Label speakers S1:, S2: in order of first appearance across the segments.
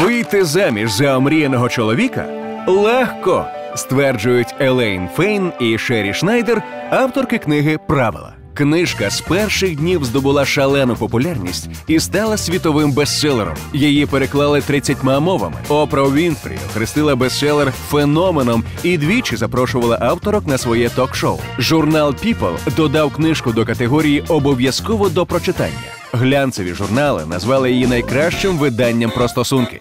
S1: Вийти заміж за омріяного чоловіка легко, стверджують Елейн Фейн і Шері Шнайдер, авторки книги Правила. Книжка з перших днів здобула шалену популярність і стала світовим бестселером. Її переклали 30 мовами. Опра Вінфрі охрестила бестселер феноменом і двічі запрошувала авторок на своє ток-шоу. Журнал People додав книжку до категорії обов'язково до прочитання. Глянцеві журнали назвали її найкращим виданням про стосунки.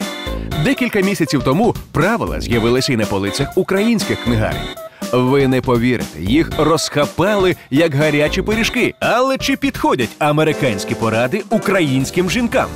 S1: Декілька місяців тому правила з'явилися й на полицях українських книгарень. Ви не повірите, їх розхапали як гарячі пиріжки. Але чи підходять американські поради українським жінкам?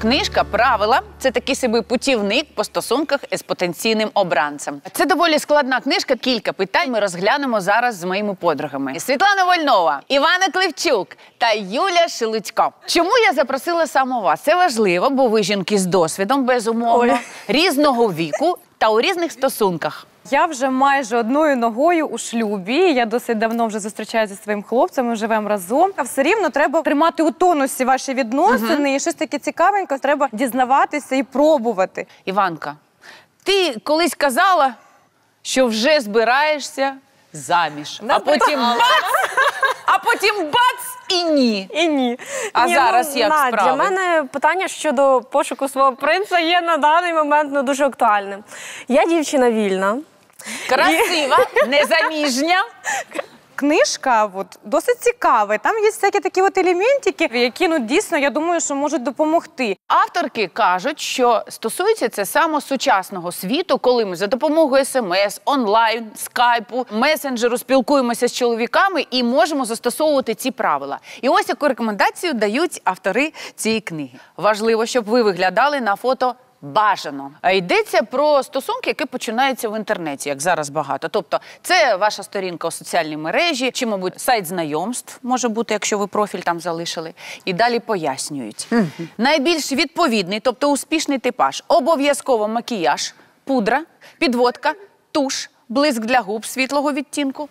S2: Книжка Правила це такий собі путівник по стосунках із потенційним обранцем. Це доволі складна книжка. Кілька питань ми розглянемо зараз з моїми подругами: Світлана Вольнова, Івана Клевчук та Юля Шелудько. Чому я запросила саме вас? Це важливо, бо ви жінки з досвідом, безумовно, різного віку та у різних стосунках.
S3: Я вже майже одною ногою у шлюбі. Я досить давно вже зустрічаюся зі своїм хлопцем. Ми живемо разом. А все рівно треба тримати у тонусі ваші відносини. І щось таке цікавеньке треба дізнаватися і пробувати.
S2: Іванка, ти колись казала, що вже збираєшся заміж, а потім бац! А потім бац і ні.
S4: І ні.
S2: А
S4: ні,
S2: зараз як
S4: Надя,
S2: справи?
S4: Для мене питання щодо пошуку свого принца є на даний момент ну, дуже актуальним. Я дівчина вільна.
S2: Красива, незаміжня.
S3: Книжка от, досить цікава. Там є всякі такі от елементики, які ну дійсно я думаю, що можуть допомогти.
S2: Авторки кажуть, що стосується це саме сучасного світу, коли ми за допомогою смс, онлайн, скайпу, месенджеру спілкуємося з чоловіками і можемо застосовувати ці правила. І ось яку рекомендацію дають автори цієї книги. Важливо, щоб ви виглядали на фото. Бажано А йдеться про стосунки, які починаються в інтернеті, як зараз багато. Тобто, це ваша сторінка у соціальній мережі, чи, мабуть, сайт знайомств може бути, якщо ви профіль там залишили. І далі пояснюють. Найбільш відповідний, тобто успішний типаж, обов'язково макіяж, пудра, підводка, туш, блиск для губ світлого відтінку,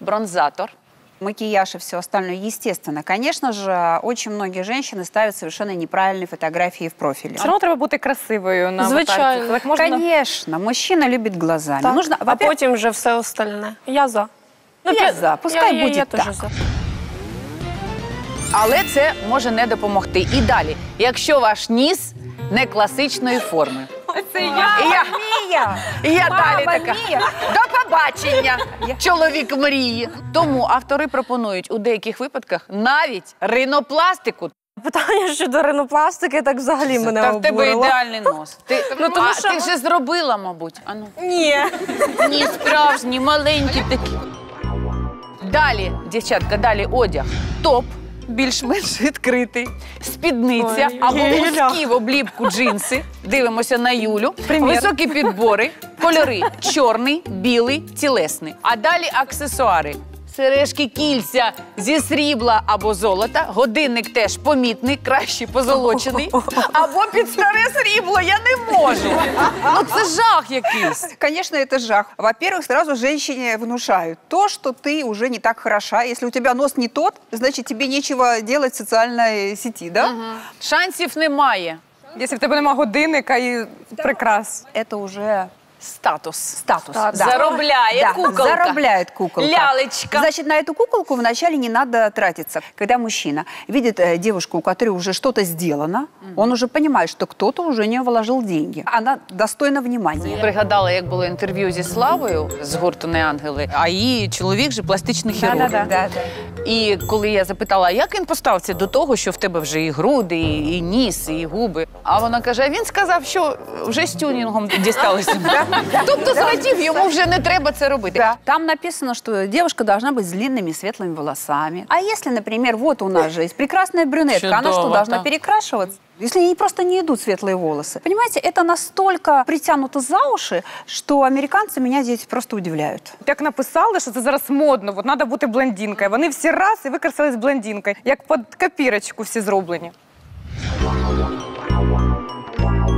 S2: бронзатор
S5: макияж и все остальное, естественно. Конечно же, очень многие женщины ставят совершенно неправильные фотографии в профиле.
S3: Все одно треба бути красивою на
S4: Звичайно.
S3: аватарці. Так можна
S5: Конечно, мужчина любит глазами.
S4: Так.
S5: Нужно,
S4: а
S5: во-первых,
S4: потім вже все остальне. Я за.
S5: Я
S4: пі-
S5: за. Пускай
S4: я, я,
S5: буде
S4: я
S5: так.
S4: теж за.
S2: Але це може не допомогти. І далі, якщо ваш ніс не класичної форми.
S3: це я.
S2: І я,
S5: Мия!
S2: і я
S5: Мама
S2: далі така. побачення! Чоловік мрії. Тому автори пропонують у деяких випадках навіть ринопластику.
S4: Питання щодо ринопластики, так взагалі мене
S2: Та в тебе
S4: обурило.
S2: ідеальний нос. Ти,
S4: Ну, тому
S2: а,
S4: що-
S2: ти вже зробила, мабуть. Ану.
S4: Ні.
S2: Ні, справжні, маленькі такі. Далі, дівчатка, далі одяг. Топ. Більш-менш відкритий, спідниця
S4: Ой,
S2: або
S4: Юля.
S2: вузькі в обліпку джинси. Дивимося на Юлю.
S3: Примір.
S2: Високі підбори, кольори чорний, білий, тілесний. А далі аксесуари Сережки кільця зі срібла або золота, годинник теж помітний, краще позолочений, або під старе срібло. Я не можу. Ну це жах якийсь.
S5: Конечно, это жах. Во-первых, сразу женщине внушают то, что ты уже не так хороша. Если у тебя нос не тот, значит, тебе нечего делать в социальной сети, да?
S2: Шансів немає.
S3: Якщо в тебе немає годинника і прикрас.
S5: Это уже
S2: Статус.
S5: статус.
S4: Статус.
S5: да.
S2: Заробляє
S5: Да,
S2: куколка.
S5: Заробляет куколка.
S2: Лялечка.
S5: Значит, на эту куколку вначале не надо тратиться. Когда мужчина видит э, девушку, у которой уже что-то сделано, он уже понимает, что кто-то уже в нее вложил деньги. Она достойна внимания.
S2: Пригадала, як було інтерв'ю зі Славою з гурту «Не ангели, а її чоловік же пластичний хірург.
S3: Да-да-да.
S5: Да, да.
S2: І коли я запитала, як він поставився до того, що в тебе вже і груди, і, і ніс, і губи. А вона каже: він сказав, що вже з тюнінгом дісталося. Тобто зрадів, йому вже не треба це робити.
S5: Да. Там написано, что девушка должна быть с длинными светлыми волосами. А если, например, вот у нас же есть прекрасная брюнетка, она что,
S2: Чудово,
S5: должна
S2: да.
S5: перекрашиваться? Если ей просто не идут светлые волосы. Понимаете, это настолько притянуто за уши, что американцы меня здесь просто удивляют.
S3: Як написали, що це зараз модно, от треба бути блондинкою. Вони всі раз і викрасились блондинкою. Як під копірочку всі зроблені.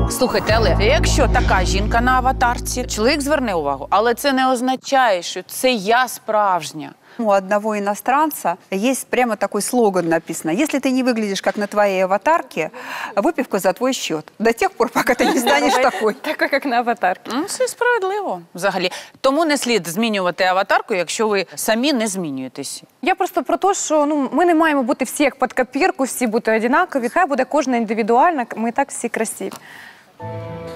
S2: Слухайте, але якщо така жінка на аватарці, чоловік зверне увагу, але це не означає, що це я справжня.
S5: У одного иностранца есть прямо такой слоган написано. Если ты не выглядишь как на твоей аватарке, выпивка за твой счет. До тех пор, пока ты не станешь такой.
S3: Такий, як на аватарці.
S2: Ну, це справедливо взагалі. Тому не слід змінювати аватарку, якщо ви самі не змінюєтесь.
S3: Я просто про те, що ну ми не маємо бути всі як під копірку, всі бути однакові. Хай буде кожна індивідуальна. Ми і так всі красиві.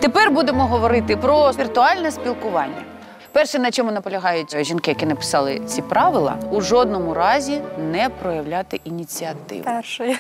S2: Тепер будемо говорити про віртуальне спілкування. Перше, на чому наполягають жінки, які написали ці правила, у жодному разі не проявляти ініціативу.
S4: Першою.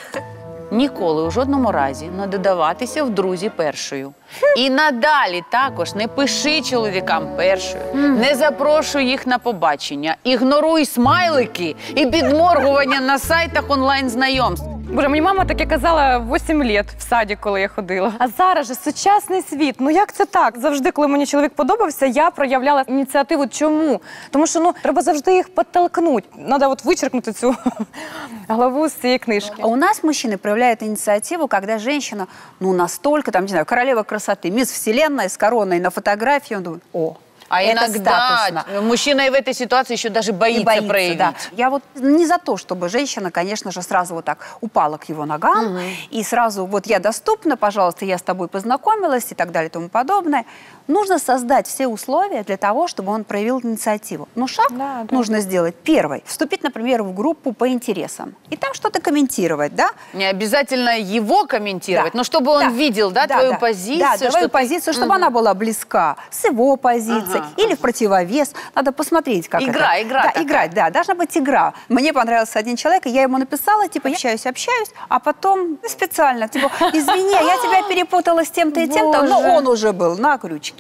S2: Ніколи у жодному разі не додаватися в друзі першою. І надалі також не пиши чоловікам першою, не запрошуй їх на побачення, ігноруй смайлики і підморгування на сайтах онлайн знайомств.
S3: Боже, мені мама таке казала 8 років в саді, коли я ходила. А зараз же сучасний світ. Ну як це так? Завжди, коли мені чоловік подобався, я проявляла ініціативу. Чому? Тому що ну треба завжди їх підтолкнути. Треба от вичеркнути цю главу з цієї книжки.
S5: А у нас мужчины проявляют инициативу, когда женщина, ну, настолько, там, не знаю, королева красоты, мисс Вселенная с короной на фотографии, он думает, о,
S2: А
S5: это
S2: иногда
S5: статусно.
S2: мужчина и в этой ситуации еще даже боится,
S5: И боится,
S2: проявить.
S5: да. Я вот не за то, чтобы женщина, конечно же, сразу вот так упала к его ногам и сразу вот я доступна, пожалуйста, я с тобой познакомилась и так далее и тому подобное. Нужно создать все условия для того, чтобы он проявил инициативу. Но шаг
S3: Да, да.
S5: нужно сделать первый. Вступить, например, в группу по интересам. И там что-то комментировать, да?
S2: Не обязательно его комментировать,
S5: Да.
S2: но чтобы он
S5: Да.
S2: видел, да,
S5: Да,
S2: твою
S5: да.
S2: позицию.
S5: Да,
S2: что
S5: твою
S2: ты-
S5: позицию, чтобы она была близка с его позицией
S2: Ага,
S5: или в противовес. Надо посмотреть, как
S2: Игра,
S5: это.
S2: игра
S5: Да,
S2: такая.
S5: играть, да, должна быть игра. Мне понравился один человек, и я ему написала, типа, общаюсь, общаюсь, а потом специально, типа, извини, я тебя перепутала с тем-то и тем-то, но он уже был на крючке.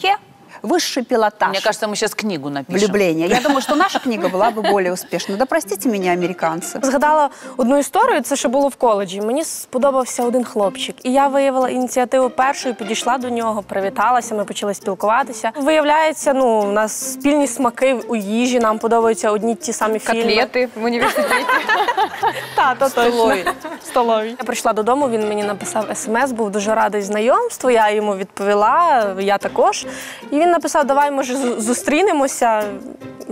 S5: Высший пилотаж.
S2: Мне кажется, мы сейчас книгу напишем.
S5: Влюбление. Я думаю, что наша книга была бы более успешна. Да простите меня, американцы.
S4: Згадала одну історію, це ще було в коледжі. Мені сподобався один хлопчик, і я виявила ініціативу першою, підійшла до нього, привіталася. Ми почали спілкуватися. Виявляється, ну у нас спільні смаки у їжі. Нам подобаються одні й ті самі фільми.
S3: Котлети в університеті.
S4: Та, то
S2: Столові.
S4: Столові. Я прийшла додому, він мені написав смс, був дуже радий знайомству. Я йому відповіла, я також. І він написав: Давай, може, зу- зустрінемося.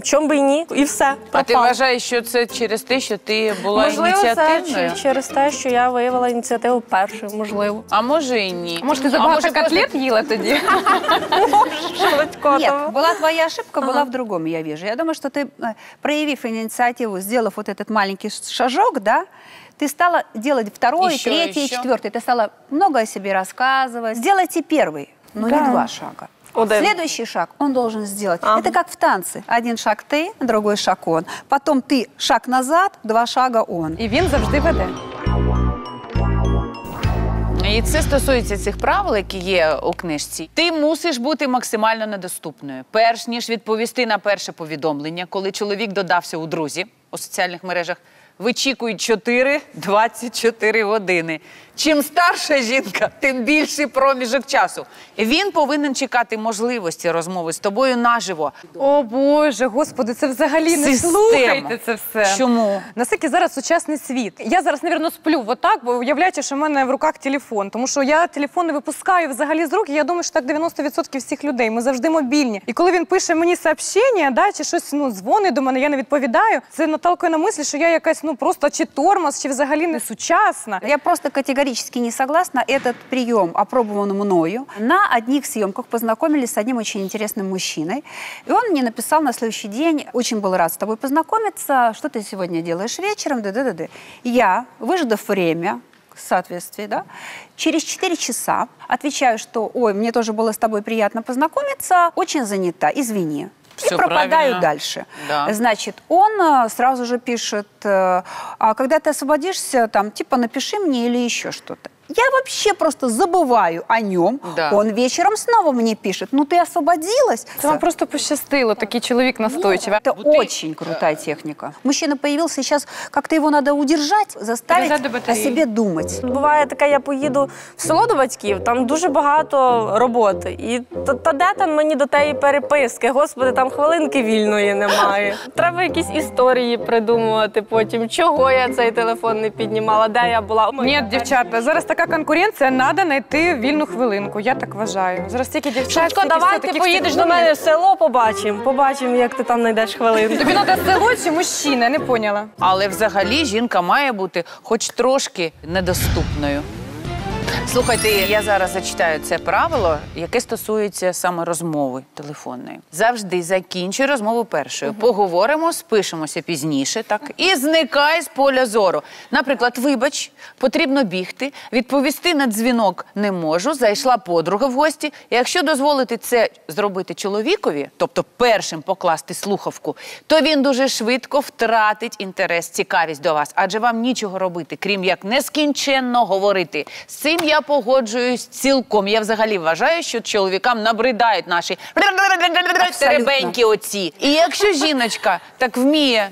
S4: Чом би і ні? І все.
S2: А ти
S4: пропав.
S2: вважаєш, що це через те, що ти була
S4: Можливо, це
S2: ініціативною?
S4: чи- через те, що я виявила ініціативу першою, можливо.
S2: А може і ні.
S3: Може, ти
S2: А
S3: забагато
S2: може, просто-
S3: котлет їла тоді?
S5: Нет, была твоя ошибка, была в другом, я вижу. Я думаю, что ты, э, проявив инициативу, сделав вот этот маленький шажок, да, ты стала делать второй,
S2: Еще,
S5: третий,
S2: еще.
S5: четвертый. Ты стала много о себе рассказывать. Сделайте первый, но не
S3: Да.
S5: два шага.
S4: Один.
S5: Следующий шаг он должен сделать. Это как в танце. Один шаг ты, другой шаг он. Потом ты шаг назад, два шага он.
S3: І він завжди веде.
S2: І це стосується цих правил, які є у книжці. Ти мусиш бути максимально недоступною. Перш ніж відповісти на перше повідомлення, коли чоловік додався у друзі у соціальних мережах, вичікують 4-24 години. Чим старша жінка, тим більший проміжок часу. Він повинен чекати можливості розмови з тобою наживо.
S3: О Боже, господи, це взагалі не
S2: Система.
S3: слухайте це все.
S2: Чому?
S3: Наскільки зараз сучасний світ? Я зараз, навірно, сплю отак, бо уявляючи, що в мене в руках телефон. Тому що я телефон не випускаю взагалі з рук. і Я думаю, що так 90% всіх людей. Ми завжди мобільні. І коли він пише мені сообщення, да, чи щось ну, дзвонить до мене, я не відповідаю. Це наталкує на мислі, що я якась ну просто чи тормоз, чи взагалі не сучасна.
S5: Я просто категорически не согласна. Этот прием опробован мною. На одних съемках познакомились с одним очень интересным мужчиной. И он мне написал на следующий день, очень был рад с тобой познакомиться, что ты сегодня делаешь вечером, да-да-да. Я, выждав время, соответствии, да, через 4 часа отвечаю, что, ой, мне тоже было с тобой приятно познакомиться, очень занята, извини.
S2: Всё
S5: и пропадаю
S2: правильно.
S5: дальше.
S2: Да.
S5: Значит, он э, сразу же пишет, э, а когда ты освободишься, там, типа, напиши мне или еще что-то. Я вообще просто забываю о нем.
S2: Да.
S5: Он вечером снова мне пишет, ну ты освободилась.
S3: Це вам просто пощастило, такий чоловік настойчивий.
S5: Это
S2: Вот ты-
S5: очень крутая техника. Мужчина появился, сейчас как-то его надо удержать, заставить
S3: Привязать до
S5: о
S3: батареи.
S5: себе думать.
S4: Буває таке, я поїду в село до батьків, там дуже багато роботи. І та, та де там мені до тієї переписки? Господи, там хвилинки вільної немає. Треба якісь історії придумувати потім. Чого я цей телефон не піднімала, де я була?
S3: Ні, дівчата, зараз така така конкуренція, треба знайти вільну хвилинку. Я так вважаю. Зараз тільки дівчат.
S4: Шутко, давай ти поїдеш до мене в село, побачимо. Побачимо, як ти там знайдеш хвилину.
S3: Тобі треба село чи мужчина, не поняла.
S2: Але взагалі жінка має бути хоч трошки недоступною. Слухайте, я зараз зачитаю це правило, яке стосується саме розмови телефонної. Завжди закінчуй розмову першою. Поговоримо, спишемося пізніше, так і зникай з поля зору. Наприклад, вибач, потрібно бігти, відповісти на дзвінок не можу. Зайшла подруга в гості. Якщо дозволити це зробити чоловікові, тобто першим покласти слухавку, то він дуже швидко втратить інтерес, цікавість до вас, адже вам нічого робити, крім як нескінченно говорити. З цим я погоджуюсь цілком. Я взагалі вважаю, що чоловікам набридають наші теребенькі оці. І якщо жіночка так вміє.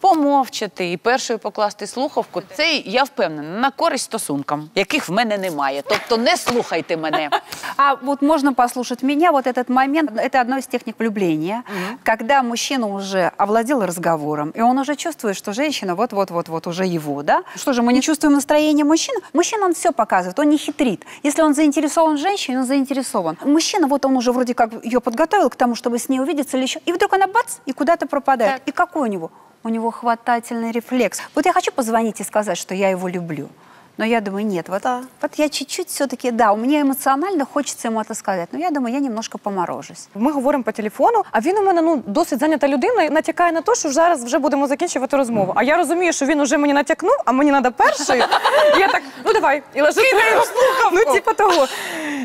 S2: Помовчати і першою покласти слухавку, це я впевнена на користь стосункам, яких в мене немає. Тобто не слухайте мене.
S5: А вот можно послушать меня, вот этот момент, это одно из техник влюбления, когда мужчина уже овладел разговором, и он уже чувствует, что женщина вот-вот-вот-вот уже его, да? Что же, мы не чувствуем настроение мужчины? Мужчина, он все показывает, он не хитрит. Если он заинтересован в женщине, он заинтересован. Мужчина, вот он уже вроде как ее подготовил к тому, чтобы с ней увидеться или еще, и вдруг она бац, и куда-то пропадает. И какой у него? У него хватательный рефлекс. Вот я хочу позвонить и сказать, что я его люблю. Но я думаю, нет, вот, вот я чуть-чуть все-таки, да, у меня эмоционально хочется ему это сказать, но я думаю, я немножко поморожусь.
S3: Ми говоримо по телефону, а він у мене ну досить зайнята людина і натякає на те, що зараз вже будемо закінчувати розмову. А я розумію, що він уже мені натякнув, а мені треба першою. І я так, ну давай, і ложу Ну, типу того.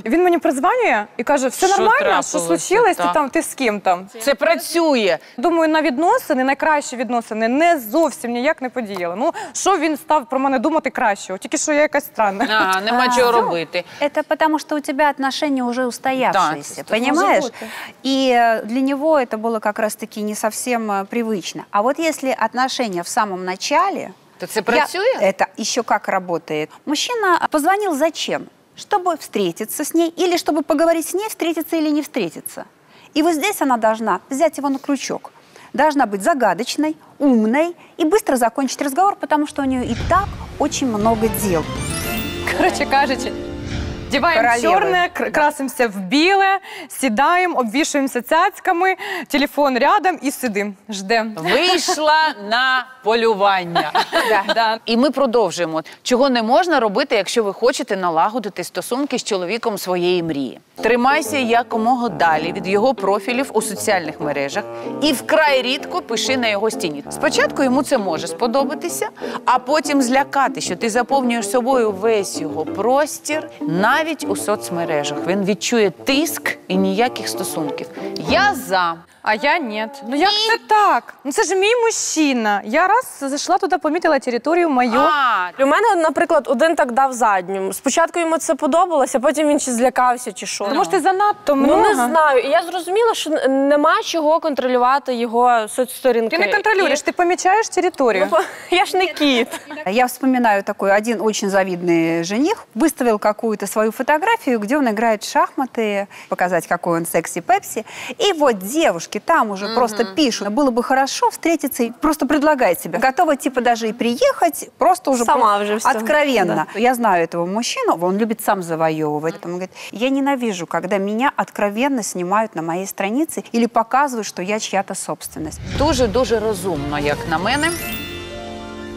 S3: Він мені призванює і каже: все
S2: Що
S3: нормально, що случилось, ти там, ти з ким там.
S2: Це працює.
S3: Думаю, на відносини, найкращі відносини, не зовсім ніяк не подіяли. Ну, що він став про мене думати краще? Тільки що я якась странна.
S2: Ага, нема чого робити.
S5: Это потому, что у тебя отношения уже устоявшиеся,
S2: Да,
S5: понимаешь?
S3: может быть.
S5: И э, для него это было как раз-таки не совсем э, привычно. А вот если отношения в самом начале...
S2: То це
S5: я-
S2: працює?
S5: это еще как работает. Мужчина позвонил зачем? Чтобы встретиться с ней или чтобы поговорить с ней, встретиться или не встретиться. И вот здесь она должна взять его на крючок. Должна быть загадочной, умной и быстро закончить разговор, потому что у нее и так очень много дел.
S3: Короче, кажучи, Діваємо
S5: Королеви.
S3: чорне, кр- красимося в біле, сідаємо, обвішуємося цяцьками, телефон рядом і сидимо. Ждемо.
S2: Вийшла на полювання.
S3: Да.
S2: І ми продовжуємо. Чого не можна робити, якщо ви хочете налагодити стосунки з чоловіком своєї мрії. Тримайся якомога далі від його профілів у соціальних мережах і вкрай рідко пиши на його стіні. Спочатку йому це може сподобатися, а потім злякати, що ти заповнюєш собою весь його простір, навіть у соцмережах. Він відчує тиск і ніяких стосунків. Я за.
S3: А я ні. Ну як це так? Ну це ж мій мужчина. Я раз зайшла туди, помітила територію мою.
S2: А,
S4: У мене, наприклад, один так дав задню. Спочатку йому це подобалося, потім він чи злякався, чи що.
S3: Тому що ти занадто
S4: Ну
S3: много.
S4: не знаю. І я зрозуміла, що нема чого контролювати його соцсторінки.
S3: Ти не контролюєш, ти помічаєш територію.
S4: Ну, я ж не кіт.
S5: Я вспоминаю такой один очень завидный жених, выставил какую-то свою фотографию, где он играет в шахматы, показать, какой он секси-пепси. И вот девушки там уже просто пишут, было бы хорошо встретиться и просто предлагает себе. Готова типа даже и приехать, просто уже
S4: Сама
S5: про-
S4: уже
S5: откровенно. Я знаю этого мужчину, он любит сам завоевывать. Он говорит, я ненавижу, когда меня откровенно снимают на моей странице или показывают, что я чья-то собственность.
S2: Дуже дуже розумно, як на мене.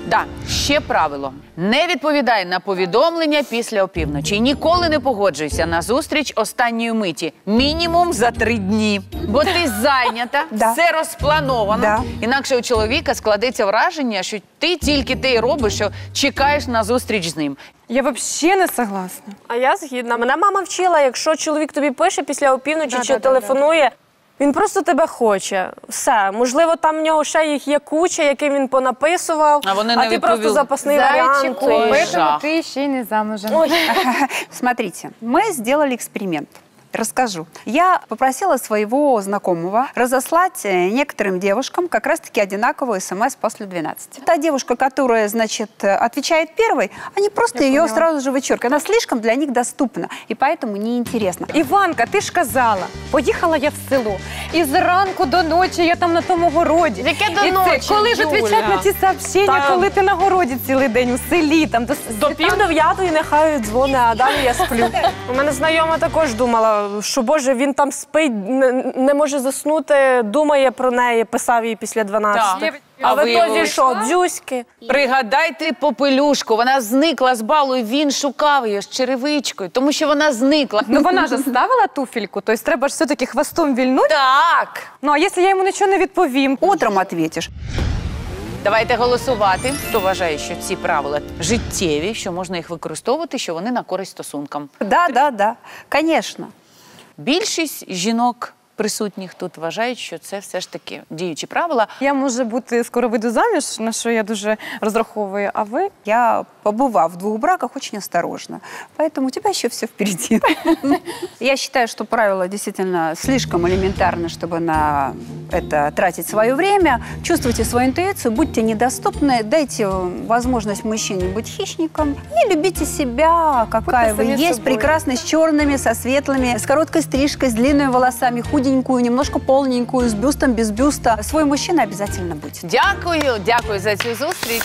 S2: Да, ще правило: не відповідай на повідомлення після опівночі. Ніколи не погоджуйся на зустріч останньої миті. Мінімум за три дні. Бо ти зайнята,
S5: Да.
S2: все розплановано.
S5: Да.
S2: Інакше у чоловіка складеться враження, що ти тільки те й робиш, що чекаєш на зустріч з ним.
S3: Я взагалі не согласна.
S4: А я згідна. Мене мама вчила, якщо чоловік тобі пише після опівночі чи телефонує. Він просто тебе хоче. Все. Можливо, там в нього ще їх є куча, яким він понаписував.
S2: А вони не
S4: ти просто
S2: відповіли.
S4: запасний варіант.
S3: Зайчику,
S2: Ой,
S3: поэтому
S2: жах.
S3: ти ще й не замужем.
S4: Ой.
S5: Смотрите, мы сделали эксперимент. Расскажу. Я попросила своего знакомого разослать э, некоторым девушкам как раз-таки одинаковую смс после 12. Та девушка, которая, значит, э, отвечает первой, они просто ее сразу же вычеркивают. Она слишком для них доступна, и поэтому неинтересно.
S3: Іванка, ти ж казала, поїхала я в село, і зранку до ночі я там на тому городі.
S2: Яке до
S3: і
S2: ночі,
S3: Це, коли ж
S2: Юля?
S3: відповідають на ці сообщення,
S4: Та-
S3: коли ти на городі цілий день у селі, там до,
S4: До пів дев'ятої нехай дзвони, а далі я сплю. У мене знайома також думала, що Боже, він там спить, не, не може заснути, думає про неї, писав їй після 12.
S2: Так.
S4: А
S2: А
S4: в ітозі що, дзюськи?
S2: Пригадайте попелюшку. Вона зникла з балу, і він шукав її з черевичкою, тому що вона зникла.
S3: Ну вона ж ставила туфельку, тобто треба ж все-таки хвостом вільнути.
S2: Так.
S3: Ну а якщо я йому нічого не відповім?
S5: Утром ответишь.
S2: Давайте голосувати. Хто вважає, що ці правила життєві, що можна їх використовувати, що вони на користь стосункам.
S5: Да, да, да, конечно.
S2: Більшість жінок присутніх тут вважають, що це все ж таки діючі правила.
S3: Я може бути скоро вийду заміж, на що я дуже розраховую. А ви
S5: Я, побывав в двух браках, очень осторожна. Поэтому у тебя еще все впереди. Я считаю, что правило действительно слишком элементарно, чтобы на это тратить свое время. Чувствуйте свою интуицию, будьте недоступны, дайте возможность мужчине быть хищником и любите себя, какая
S3: Будьте
S5: вы
S3: сами
S5: есть,
S3: собой.
S5: прекрасной, с черными, со светлыми, с короткой стрижкой, с длинными волосами, худенькую, немножко полненькую, с бюстом, без бюста. Свой мужчина обязательно будет.
S2: Дякую, дякую за цю зустріч.